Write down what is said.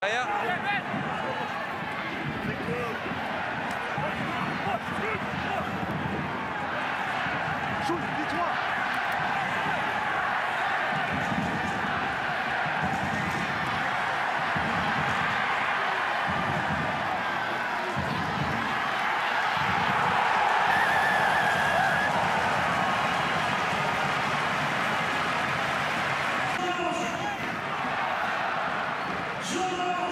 Yeah. July!